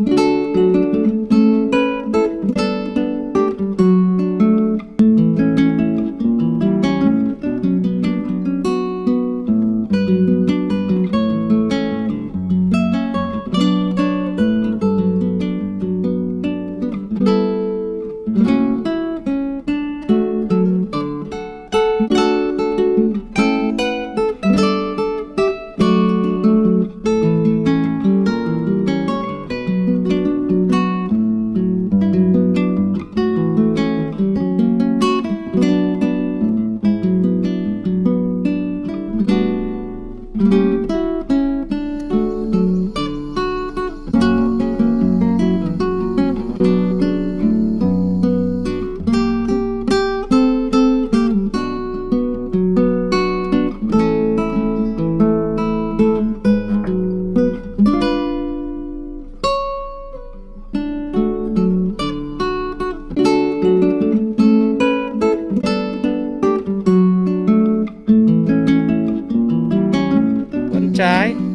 Música 宅